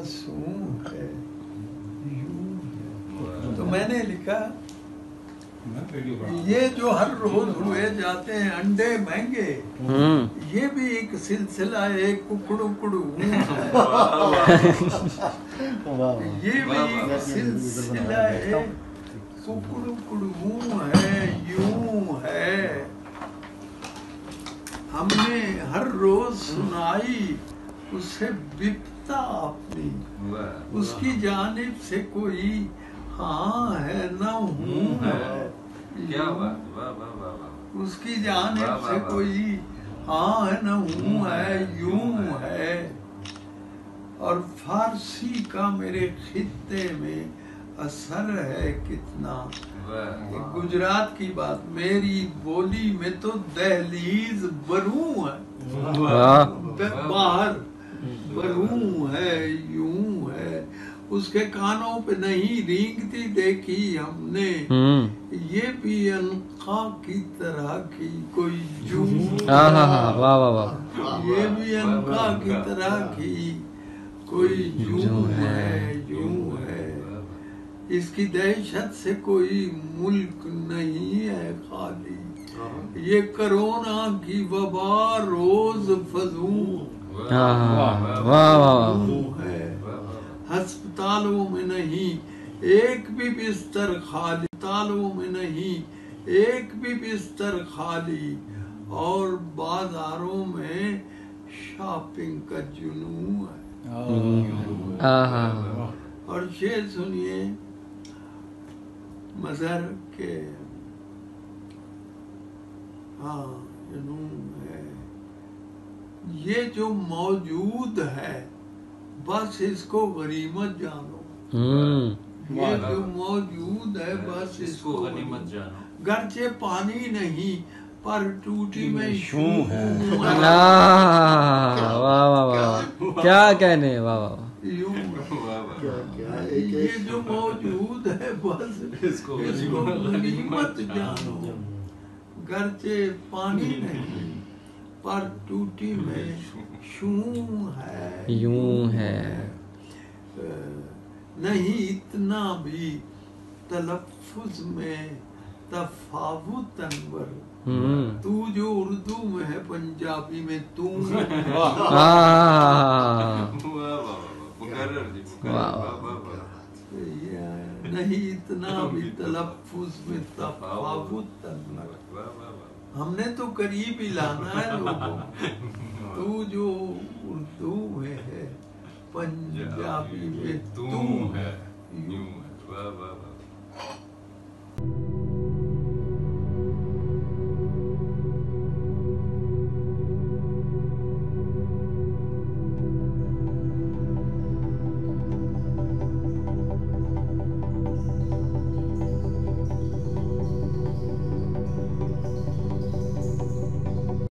है तो मैंने लिखा ये जो हर रोज हुए जाते हैं अंडे महँगे हम्म। ये भी एक सिलसिला है। कुकड़ू कुड़ू ये भी एक सिलसिला है। कुकड़ू कुड़ू है यूँ है। हमने हर रोज सुनाई उसे विपता अपनी। उसकी जानिब से कोई हाँ है न हूँ। है क्या बात वाह वाह वाह वाह। उसकी जानिब से। कोई हाँ है न हूँ है यूँ है। और फारसी का मेरे खित्ते में असर है कितना। गुजरात की बात मेरी बोली में तो दहलीज बरू है। बाहर बरू है यूँ है। उसके कानों पे नहीं रींगती देखी हमने। हम्म। ये भी अनका की तरह की कोई जू। हाँ हाँ हाँ वाह वाह वाह। ये भी अनका की तरह की कोई जू है यूँ है। इसकी दहशत से कोई मुल्क नहीं है खाली। ये कोरोना की वबा रोज फजू। वाह वाह वाह अस्पतालों में नहीं एक भी बिस्तर खाली। अस्पतालों में नहीं एक भी बिस्तर खाली। और बाजारों में शॉपिंग का जुनून है। हाँ हाँ हाँ और शेर सुनिए मजहर के हाँ जुनून है। ये जो मौजूद है बस इसको गरीमत जानो। हम्म। ये जो मौजूद है बस इसको गनीमत जानो। गर्चे पानी नहीं पर टूटी में शू है। वाह वाह वाह क्या कहने वाह यूँ। जो मौजूद है बस इसको गनीमत गनीमत जानो। गर्चे पानी नहीं पर टूटी में शू है यूँ है नहीं इतना भी तलफुज में तफावुत अनवर हम्म तू जो उर्दू में है पंजाबी में तू हाँ हाँ हाँ वाह वाह वाह मुकर्रर जी मुकर्रर वाह, वाह वाह वाह ये नहीं इतना भी तलफुज में तफावुत अनवर वाह वाह वाह हमने तो करीब ही लाना है लोगों तू जो उर्दू में है पंजाबी में तू है। यूँ है। वाह वाह वाह।